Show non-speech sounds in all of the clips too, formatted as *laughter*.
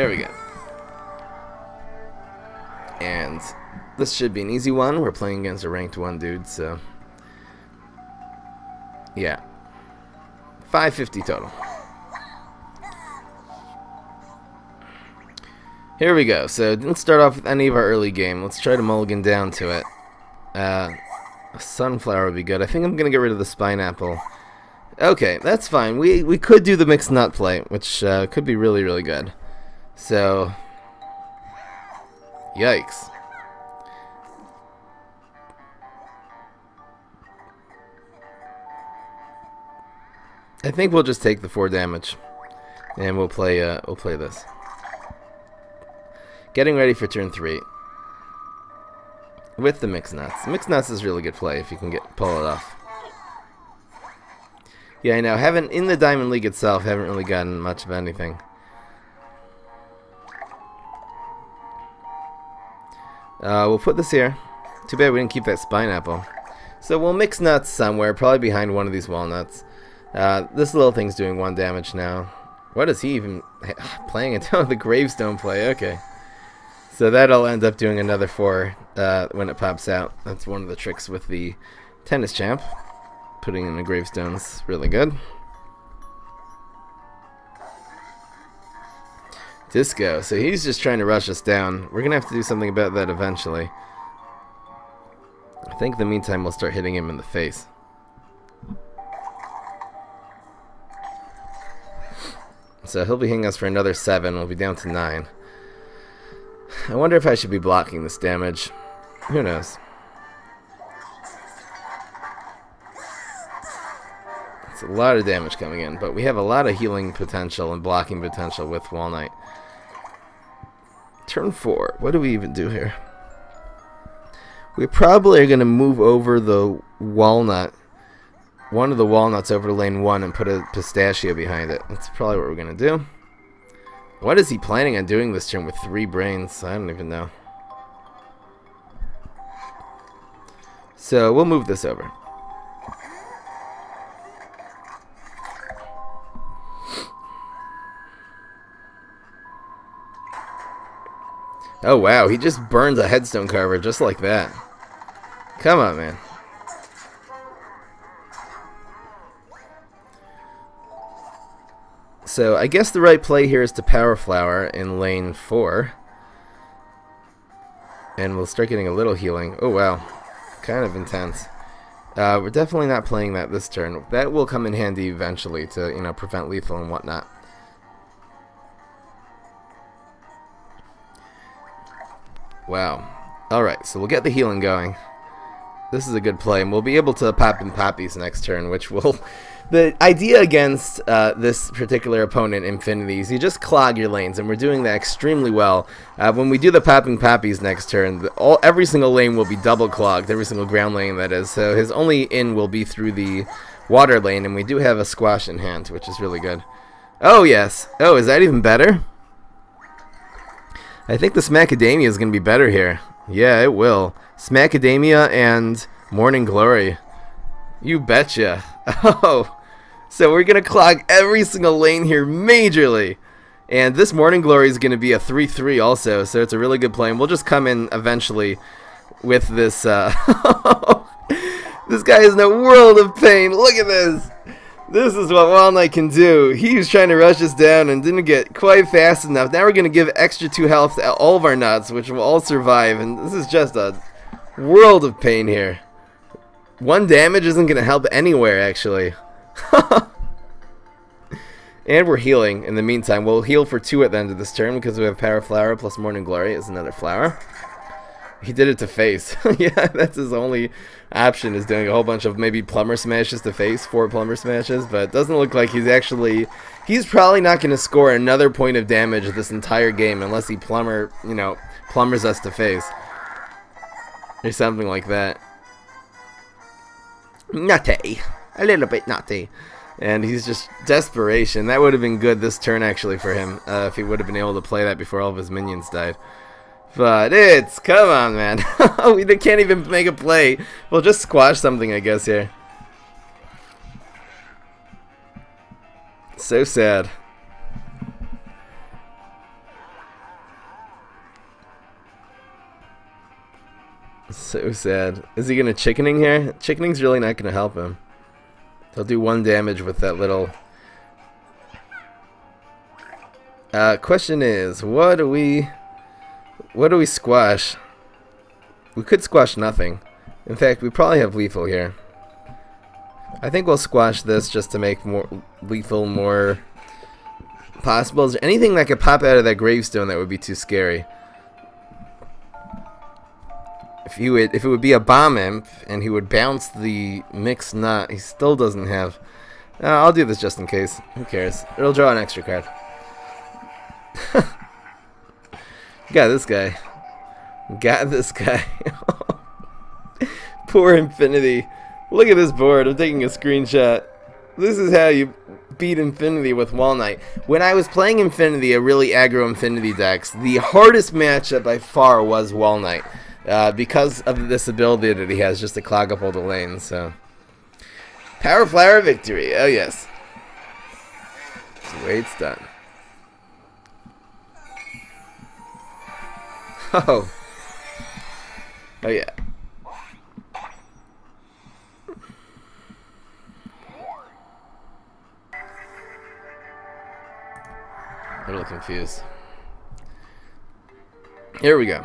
There we go. And this should be an easy one. We're playing against a ranked one dude, so... Yeah. 550 total. Here we go. So didn't start off with any of our early game. Let's try to mulligan down to it. Uh, a sunflower would be good. I think I'm gonna get rid of the spineapple. Okay, that's fine. We we could do the mixed nut play, which uh, could be really really good. So, yikes. I think we'll just take the four damage, and we'll play. Uh, we'll play this. Getting ready for turn three with the mix nuts. Mix nuts is really good play if you can get pull it off. Yeah, I know. Haven't in the Diamond League itself. Haven't really gotten much of anything. Uh, we'll put this here. Too bad we didn't keep that spineapple. So we'll mix nuts somewhere, probably behind one of these walnuts. Uh, this little thing's doing one damage now. What is he even *sighs* playing it *laughs* down? the gravestone play, okay. So that'll end up doing another four uh, when it pops out. That's one of the tricks with the tennis champ. Putting in the gravestone's really good. Disco. So he's just trying to rush us down. We're going to have to do something about that eventually. I think in the meantime we'll start hitting him in the face. So he'll be hitting us for another 7. We'll be down to 9. I wonder if I should be blocking this damage. Who knows? It's a lot of damage coming in, but we have a lot of healing potential and blocking potential with Wall Knight. Turn 4. What do we even do here? We probably are going to move over the walnut, one of the walnuts over to lane 1 and put a pistachio behind it. That's probably what we're going to do. What is he planning on doing this turn with three brains? I don't even know. So we'll move this over. Oh wow, he just burns a headstone carver just like that. Come on, man. So I guess the right play here is to Power Flower in lane 4. And we'll start getting a little healing. Oh wow, kind of intense. Uh, we're definitely not playing that this turn. That will come in handy eventually to, you know, prevent lethal and whatnot. Wow. Alright, so we'll get the healing going. This is a good play, and we'll be able to pop in poppies next turn, which will *laughs* the idea against uh, this particular opponent, Infinity, is you just clog your lanes, and we're doing that extremely well. Uh, when we do the Poppin' Poppies next turn, the, all every single lane will be double clogged, every single ground lane that is. So his only in will be through the water lane, and we do have a squash in hand, which is really good. Oh yes. Oh, is that even better? I think the Smackadamia is going to be better here. Yeah, it will. Smackadamia and Morning Glory. You betcha. *laughs* Oh. So we're going to clog every single lane here majorly. And this Morning Glory is going to be a 3-3 also, so it's a really good play. And we'll just come in eventually with this. Uh *laughs* this guy is in a world of pain. Look at this. This is what Wall Knight can do. He was trying to rush us down and didn't get quite fast enough. Now we're going to give extra 2 health to all of our nuts, which will all survive. And this is just a world of pain here. One damage isn't going to help anywhere, actually. *laughs* and we're healing in the meantime. We'll heal for two at the end of this turn because we have Power Flower plus Morning Glory is another flower. He did it to face. *laughs* yeah, that's his only option is doing a whole bunch of maybe plumber smashes to face, four plumber smashes, but it doesn't look like he's actually... He's probably not going to score another point of damage this entire game unless he plumber, you know, plumbers us to face. Or something like that. Nutty. A little bit nutty. And he's just desperation. That would have been good this turn actually for him. Uh, if he would have been able to play that before all of his minions died. But it's, come on, man. *laughs* we can't even make a play. We'll just squash something, I guess, here. So sad. So sad. Is he gonna chickening here? Chickening's really not gonna help him. He'll do one damage with that little... Uh, question is, what do we... What do we squash? We could squash nothing. In fact, we probably have lethal here. I think we'll squash this just to make more lethal more possible. Is there anything that could pop out of that gravestone that would be too scary? If you would, if it would be a bomb imp and he would bounce the mixed nut, he still doesn't have. Uh, I'll do this just in case. Who cares? It'll draw an extra card. *laughs* Got this guy. Got this guy. *laughs* Poor Infinity. Look at this board. I'm taking a screenshot. This is how you beat Infinity with Wall Knight. When I was playing Infinity, a really aggro Infinity decks, the hardest matchup by far was Wall Knight. Uh, because of this ability that he has just to clog up all the lanes. So, Power Flower victory. Oh yes. It's done. Oh. Oh yeah. A little confused. Here we go.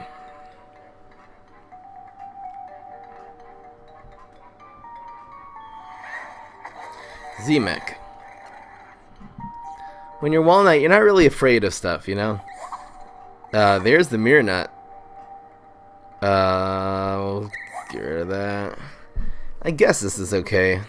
Z-Mech. When you're Walnut, you're not really afraid of stuff, you know? Uh, there's the Mirror Nut. Uh, get rid of that. I guess this is okay.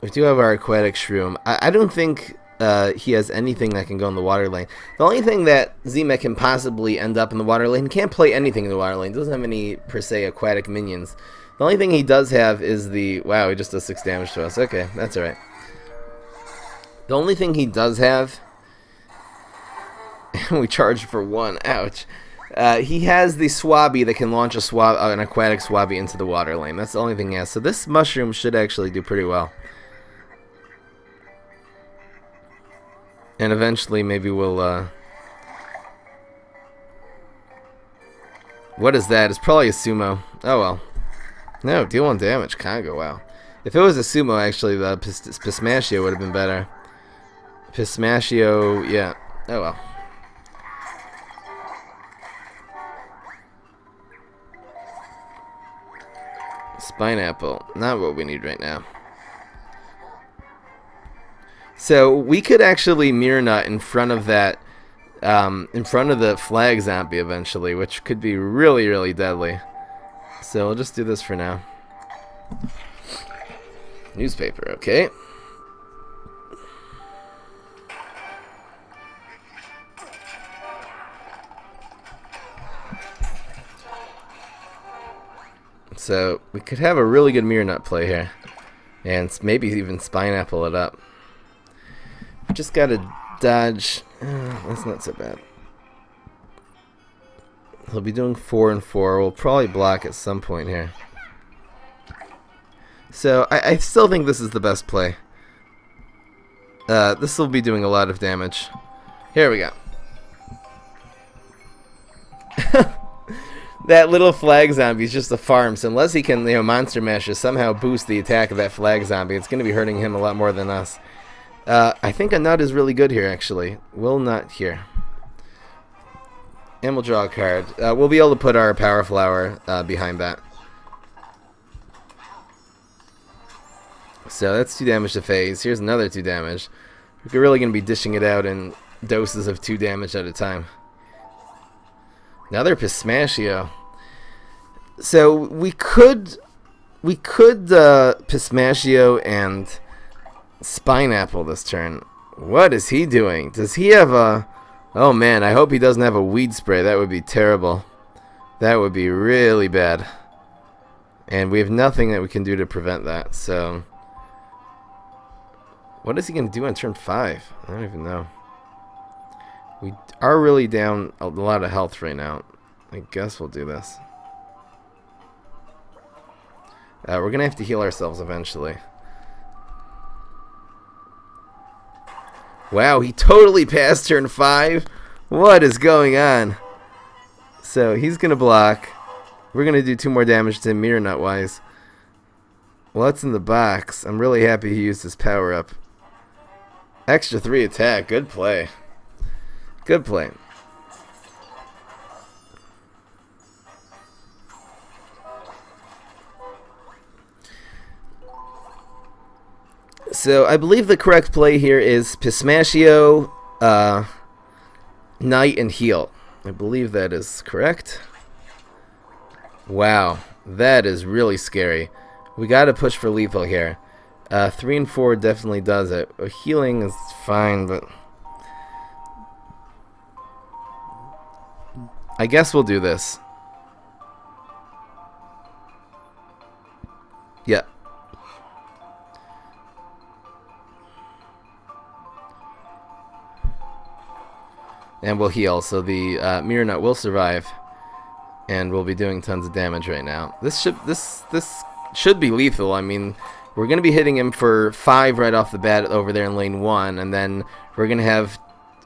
We do have our Aquatic Shroom. I, I don't think uh, he has anything that can go in the water lane. The only thing that Z-Mech can possibly end up in the water lane, can't play anything in the water lane. Doesn't have any, per se, aquatic minions. The only thing he does have is the... Wow, he just does 6 damage to us. Okay, that's alright. The only thing he does have... *laughs* we charge for 1. Ouch. Uh, he has the Swabby that can launch a swab, uh, an aquatic Swabby into the water lane. That's the only thing he has. So this mushroom should actually do pretty well. And eventually maybe we'll... Uh... What is that? It's probably a sumo. Oh well. No, deal one damage. Congo, wow. If it was a sumo, actually, the Pismashio would have been better. Pismashio, yeah. Oh well. Spineapple. Not what we need right now. So we could actually mirror nut in front of that, um, in front of the flag zombie eventually, which could be really, really deadly. So we'll just do this for now. Newspaper, okay. So we could have a really good mirror nut play here. And maybe even spineapple it up. Just gotta dodge. Uh, that's not so bad. He'll be doing 4 and 4. We'll probably block at some point here. So, I, I still think this is the best play. Uh, this will be doing a lot of damage. Here we go. That little flag zombie is just a farm, so unless he can, you know, monster mash to somehow boost the attack of that flag zombie, it's going to be hurting him a lot more than us. Uh, I think a nut is really good here, actually. Will nut here. And we'll draw a card. Uh, we'll be able to put our Power Flower uh, behind that. So that's 2 damage to phase. Here's another 2 damage. We're really going to be dishing it out in doses of 2 damage at a time. Another Pismashio. So we could we could uh, Pismashio and Spineapple this turn. What is he doing? Does he have a Oh man, I hope he doesn't have a weed spray. That would be terrible. That would be really bad. And we have nothing that we can do to prevent that, so... What is he going to do on turn 5? I don't even know. We are really down a lot of health right now. I guess we'll do this. Uh, we're to have to heal ourselves eventually. Wow, he totally passed turn 5. What is going on? So he's going to block. We're going to do two more damage to him mirror nut wise. What's in the box? I'm really happy he used his power up. Extra three attack. Good play. Good play. So I believe the correct play here is Pismashio, uh, Knight, and Heal. I believe that is correct. Wow, that is really scary. We got to push for lethal here. Uh, 3 and 4 definitely does it. Uh, healing is fine, but... I guess we'll do this. Yeah, and will heal, so the uh, Mirror Nut will survive, and we'll be doing tons of damage right now. This should this this should be lethal. I mean, we're gonna be hitting him for five right off the bat over there in lane one, and then we're gonna have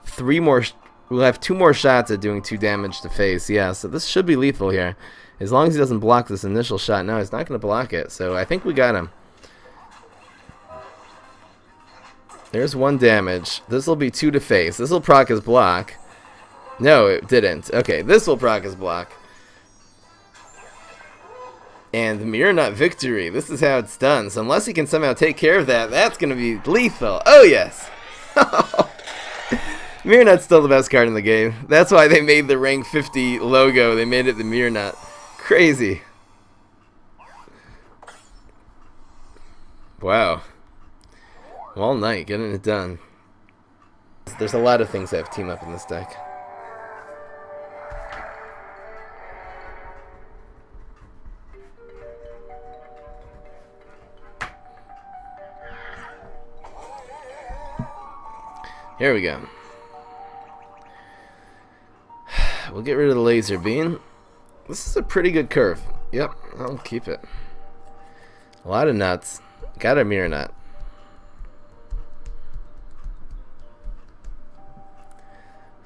three more. We'll have two more shots at doing two damage to face. Yeah, so this should be lethal here. As long as he doesn't block this initial shot. No, he's not gonna block it. So I think we got him. There's one damage. This will be two to face. This will proc his block. No, it didn't. Okay, this will proc his block. And the Mirror Nut victory. This is how it's done. So unless he can somehow take care of that, that's going to be lethal. Oh, yes. *laughs* Mirror Nut's still the best card in the game. That's why they made the rank 50 logo. They made it the Mirror Nut. Crazy. Wow. All night, getting it done. There's a lot of things that have team up in this deck. Here we go. *sighs* We'll get rid of the laser bean. This is a pretty good curve. Yep, I'll keep it. A lot of nuts. Got a mirror nut.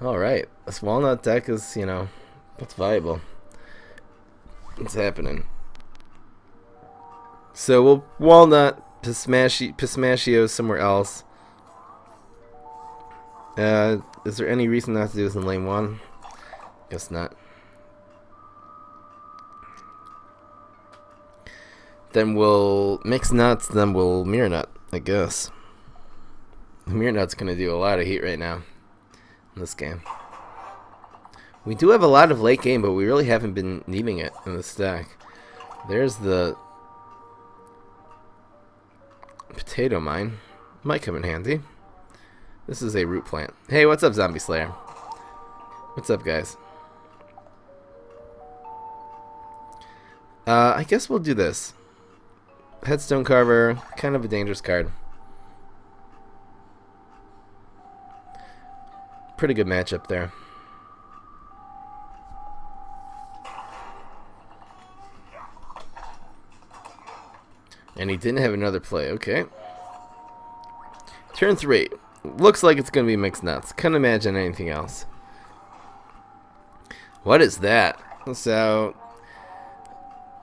Alright, this walnut deck is, you know, it's viable. It's happening. So we'll walnut Pismashio somewhere else. Uh, is there any reason not to do this in lane 1? Guess not. Then we'll mix nuts, then we'll mirror nut, I guess. The mirror nut's gonna do a lot of heat right now in this game. We do have a lot of late game, but we really haven't been needing it in the stack. There's the potato mine. Might come in handy. This is a root plant. Hey, what's up, Zombie Slayer? What's up, guys? Uh, I guess we'll do this. Headstone Carver, kind of a dangerous card. Pretty good matchup there. And he didn't have another play. Okay. Turn three looks like it's going to be mixed nuts. Couldn't imagine anything else. What is that? So,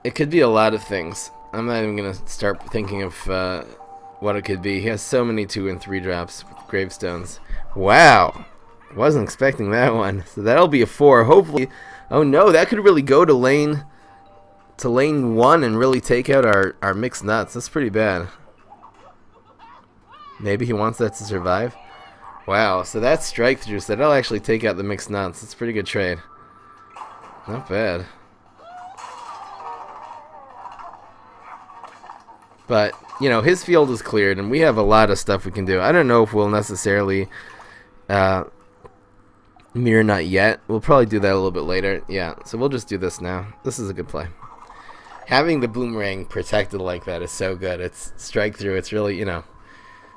it could be a lot of things. I'm not even going to start thinking of uh, what it could be. He has so many 2 and 3 drops gravestones. Wow! Wasn't expecting that one. So that'll be a 4. Hopefully... Oh no, that could really go to lane... To lane 1 and really take out our, our mixed nuts. That's pretty bad. Maybe he wants that to survive. Wow, so that's strike through, so that'll actually take out the mixed nuts. It's a pretty good trade. Not bad. But, you know, his field is cleared, and we have a lot of stuff we can do. I don't know if we'll necessarily uh, mirror nut yet. We'll probably do that a little bit later. Yeah, so we'll just do this now. This is a good play. Having the boomerang protected like that is so good. It's strike through. It's really, you know,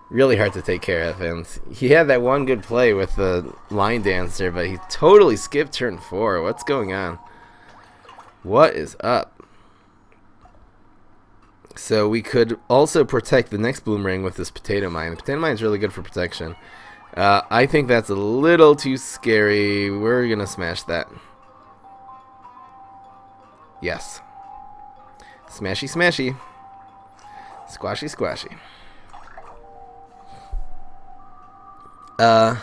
really hard to take care of. And he had that one good play with the line dancer, but he totally skipped turn four. What's going on? What is up? So we could also protect the next boomerang with this potato mine. The potato mine is really good for protection. Uh, I think that's a little too scary. We're going to smash that. Yes. Smashy, smashy. Squashy, squashy. Uh.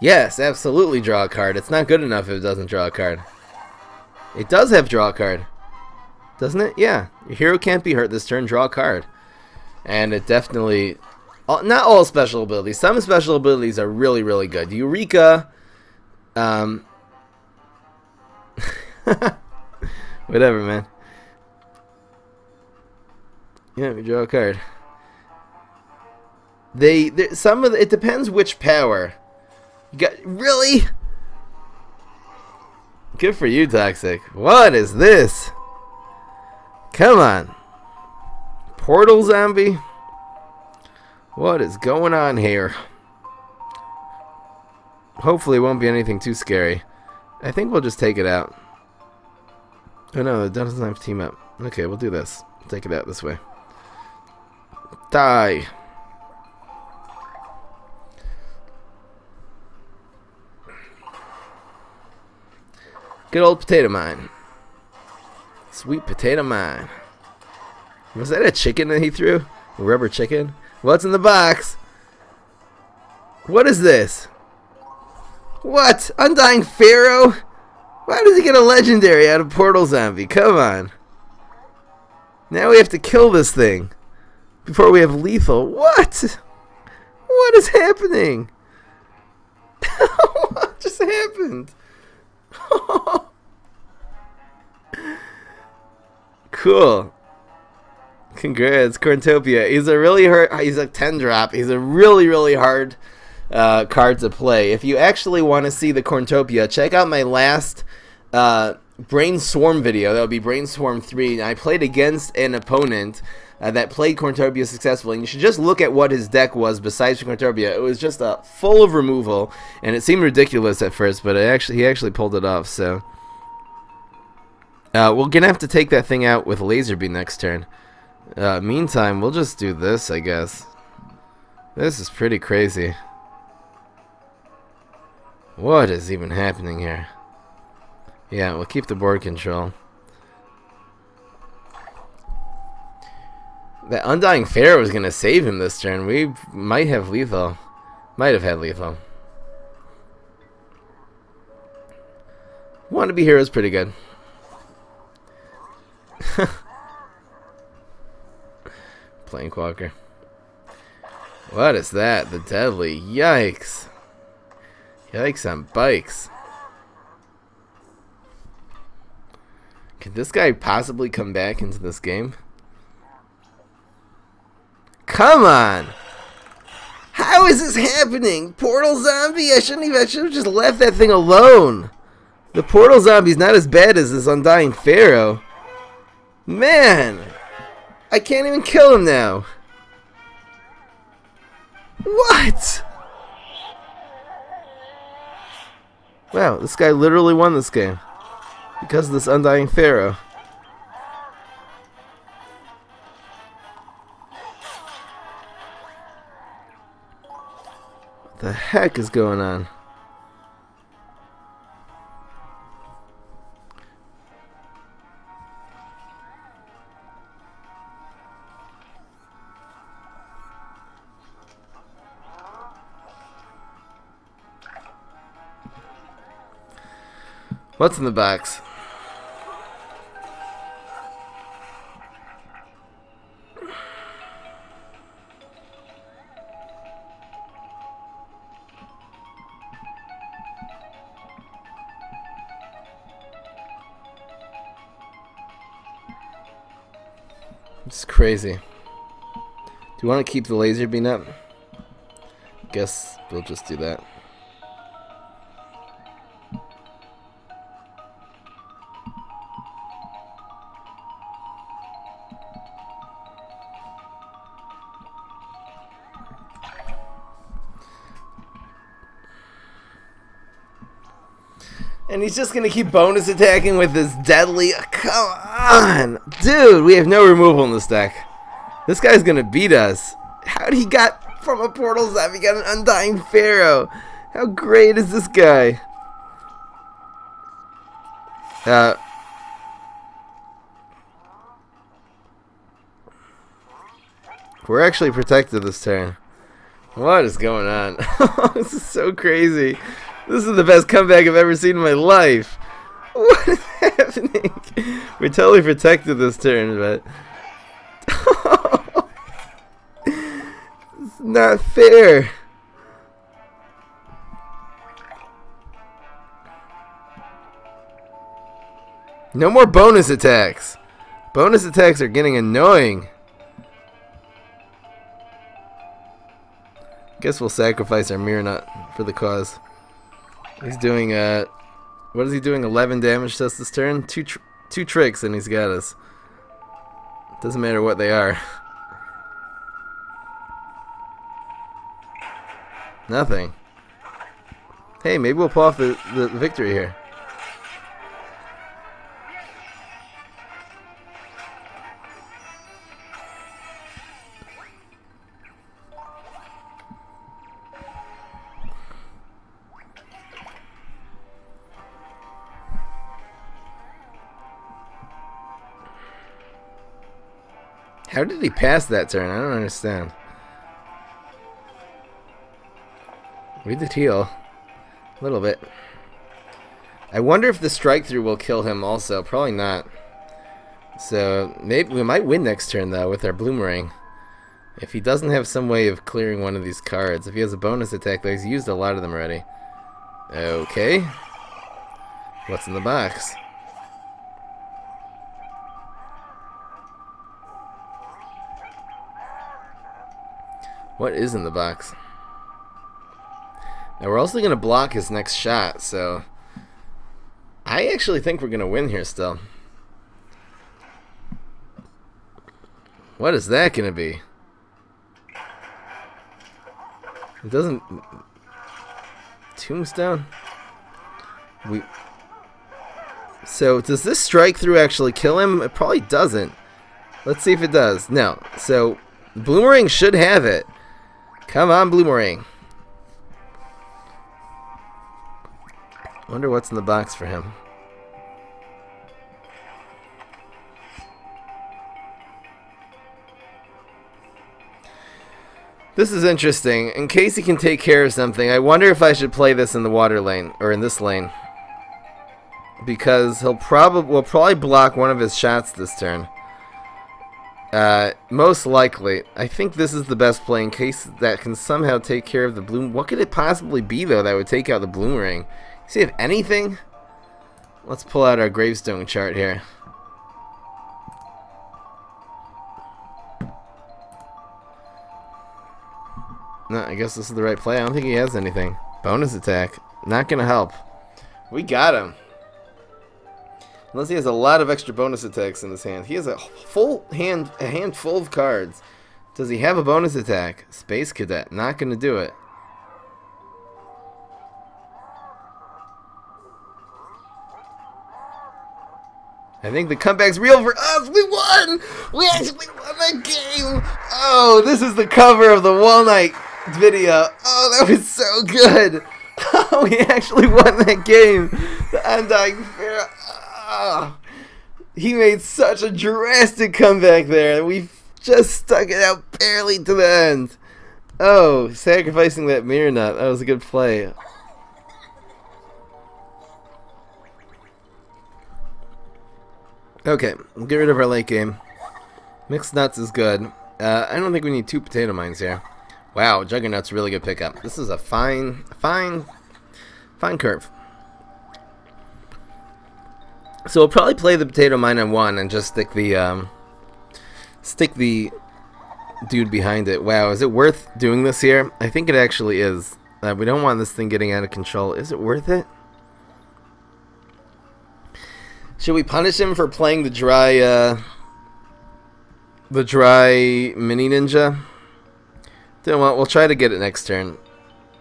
Yes, absolutely draw a card. It's not good enough if it doesn't draw a card. It does have draw a card. Doesn't it? Yeah. Your hero can't be hurt this turn. Draw a card. And it definitely... Not all special abilities. Some special abilities are really, really good. Eureka... Um... *laughs* Whatever, man. Yeah, we draw a card. They, some of the, it depends which power. You got really good for you, Toxic. What is this? Come on, portal zombie. What is going on here? Hopefully, it won't be anything too scary. I think we'll just take it out. Oh no, it doesn't have team up. Okay, we'll do this. Take it out this way. Die. Good old potato mine. Sweet potato mine. Was that a chicken that he threw? A rubber chicken? What's in the box? What is this? What? Undying Pharaoh? Why does he get a legendary out of Portal Zombie? Come on. Now we have to kill this thing. Before we have lethal. What? What is happening? *laughs* what just happened? *laughs* cool. Congrats, Cornucopia. He's a really hard. He's a ten drop. He's a really really hard uh, card to play. If you actually want to see the Cornucopia, check out my last uh, Brainstorm video. That would be Brainstorm three. I played against an opponent. Uh, that played Cornucopia successfully. And you should just look at what his deck was besides Cornucopia. It was just a full of removal, and it seemed ridiculous at first, but actually he actually pulled it off. So uh, we're gonna have to take that thing out with Laser Bean next turn. Uh, meantime, we'll just do this, I guess. This is pretty crazy. What is even happening here? Yeah, we'll keep the board control. That Undying Pharaoh was going to save him this turn. We might have lethal. Might have had lethal. Wannabe Hero is pretty good. *laughs* Planeswalker. What is that? The deadly. Yikes. Yikes on bikes. Could this guy possibly come back into this game? Come on! How is this happening? Portal zombie? I shouldn't even I should have just left that thing alone. The portal zombie's not as bad as this undying pharaoh. Man! I can't even kill him now. What? Wow, this guy literally won this game. Because of this Undying Pharaoh. The heck is going on? What's in the box? It's crazy. Do you want to keep the laser bean up? Guess we'll just do that. And he's just to keep bonus attacking with this deadly... Come on! Dude, we have no removal in this deck. This guy's to beat us. How did he got from a portal zap? He got an Undying Pharaoh. How great is this guy? Uh, we're actually protected this turn. What is going on? *laughs* this is so crazy. This is the best comeback I've ever seen in my life. What is happening? We're totally protected this turn, but... *laughs* it's not fair. No more bonus attacks. Bonus attacks are getting annoying. Guess we'll sacrifice our mirror nut for the cause. He's doing uh what is he doing? 11 damage to us this turn? Two tr two tricks and he's got us. Doesn't matter what they are. Nothing. Hey, maybe we'll pull off the, the victory here. Did he pass that turn? I don't understand. We did heal. A little bit. I wonder if the strike through will kill him also. Probably not. So maybe we might win next turn though with our Bloomerang. If he doesn't have some way of clearing one of these cards. If he has a bonus attack though, he's used a lot of them already. Okay. What's in the box? What is in the box? Now we're also going to block his next shot, so I actually think we're going to win here still. What is that going to be? It doesn't... Tombstone? We... So, does this strike through actually kill him? It probably doesn't. Let's see if it does. No. So, Bloomerang should have it. Come on, Bloomerang. Wonder what's in the box for him. This is interesting. In case he can take care of something, I wonder if I should play this in the water lane, or in this lane. Because he'll probably will probably block one of his shots this turn. Uh, most likely. I think this is the best play in case that can somehow take care of the bloom. What could it possibly be, though, that would take out the bloomerang? See if anything? Let's pull out our gravestone chart here. No, I guess this is the right play. I don't think he has anything. Bonus attack. Not gonna help. We got him. Unless he has a lot of extra bonus attacks in his hand. He has a full hand, a hand full of cards. Does he have a bonus attack? Space Cadet. Not going to do it. I think the comeback's real for us. We won! We actually won that game! Oh, this is the cover of the Wall Knight video. Oh, that was so good! *laughs* we actually won that game! The Undying Pharaoh. Oh, he made such a drastic comeback there. We just stuck it out barely to the end. Oh, sacrificing that mirror nut. That was a good play. Okay, we'll get rid of our late game. Mixed nuts is good. Uh, I don't think we need two potato mines here. Wow, Jugger-Nut's really good pickup. This is a fine, fine, fine curve. So we'll probably play the potato mine on one and just stick the um, stick the dude behind it. Wow, is it worth doing this here? I think it actually is. Uh, we don't want this thing getting out of control. Is it worth it? Should we punish him for playing the dry uh, the dry mini ninja? Then we'll try to get it next turn.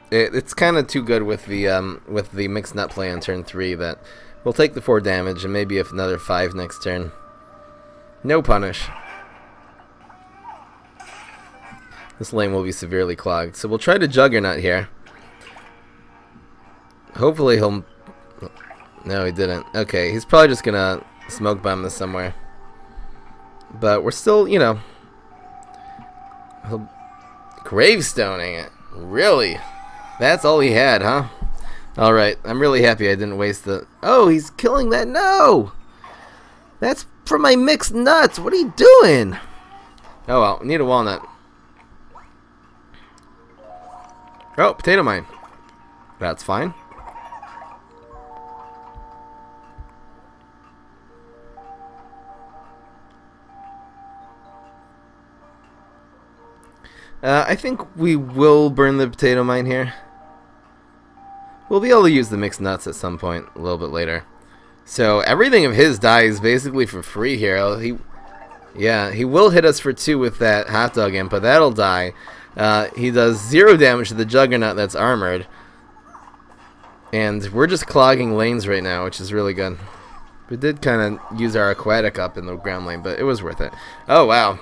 It, it's kind of too good with the um, with the mixed nut play on turn three that We'll take the 4 damage and maybe if another 5 next turn. No punish. This lane will be severely clogged. So we'll try to Jugger-Nut here. Hopefully he'll No, he didn't. Okay, he's probably just gonna smoke bomb this somewhere. But we're still, you know... Gravestoning it. Really? That's all he had, huh? Alright, I'm really happy I didn't waste the... Oh, he's killing that. No! That's for my mixed nuts. What are you doing? Oh well, need a walnut. Oh, potato mine. That's fine. Uh, I think we will burn the potato mine here. We'll be able to use the mixed nuts at some point a little bit later. So everything of his dies basically for free here. He, yeah, he will hit us for two with that hot dog imp, but that'll die. Uh, he does zero damage to the Jugger-Nut that's armored. And we're just clogging lanes right now, which is really good. We did kind of use our aquatic up in the ground lane, but it was worth it. Oh, wow.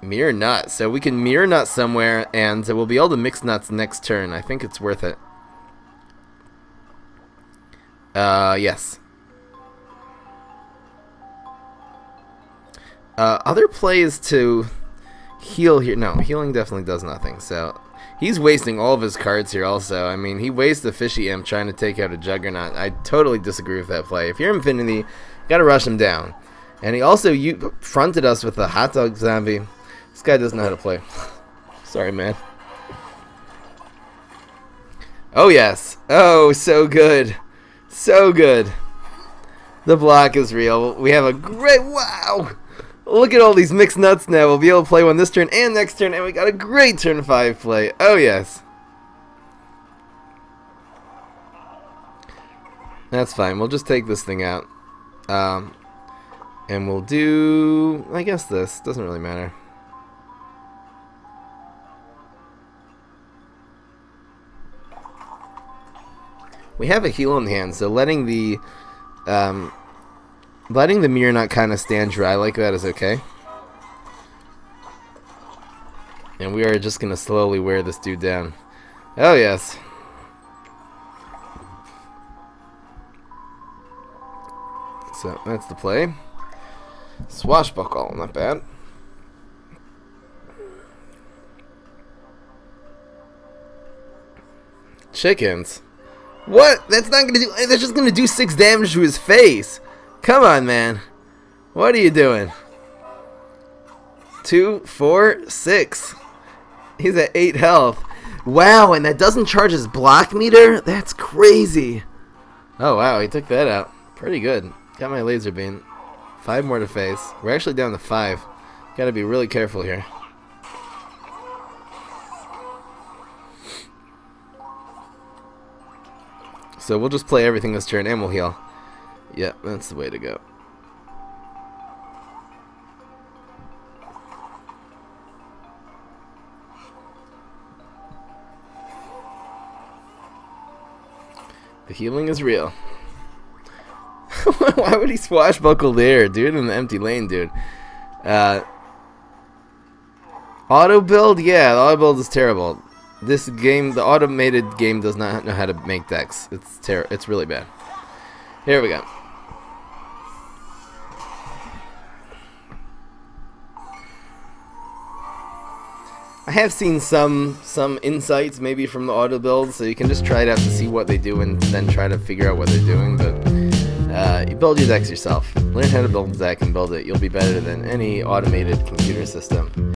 Mirror nut. So we can mirror nut somewhere, and we'll be able to mix nuts next turn. I think it's worth it. Uh, yes. Uh, other plays to heal here. No, healing definitely does nothing. So he's wasting all of his cards here also. I mean, he wastes the Fishy Imp trying to take out a Jugger-Nut. I totally disagree with that play. If you're Infinity, you gotta rush him down. And he also you fronted us with a Hot Dog Zombie. This guy doesn't know how to play. *laughs* Sorry, man. Oh, yes. Oh, so good. So good. The block is real. We have a great... Wow! Look at all these mixed nuts now. We'll be able to play one this turn and next turn, and we got a great turn 5 play. Oh, yes. That's fine. We'll just take this thing out. Um, and we'll do... I guess this. Doesn't really matter. We have a heal in hand, so letting the... Um, Letting the mirror nut kind of stand dry like that is okay. And we are just to slowly wear this dude down. Oh, yes. So, that's the play. Swashbuckle, not bad. Chickens? What? That's not gonna do. That's just gonna do six damage to his face. Come on, man. What are you doing? Two, four, six. He's at eight health. Wow, and that doesn't charge his block meter? That's crazy. Oh, wow, he took that out. Pretty good. Got my laser bean. Five more to face. We're actually down to five. Gotta be really careful here. So we'll just play everything this turn and we'll heal. Yep, that's the way to go. The healing is real. *laughs* Why would he swashbuckle there, dude, in the empty lane, dude? Uh, auto build? Yeah, the auto build is terrible. This game, the automated game does not know how to make decks. It's ter It's really bad. Here we go. I have seen some some insights maybe from the auto build, so you can just try it out to see what they do and then try to figure out what they're doing. But uh, you build your decks yourself. Learn how to build a deck and build it. You'll be better than any automated computer system.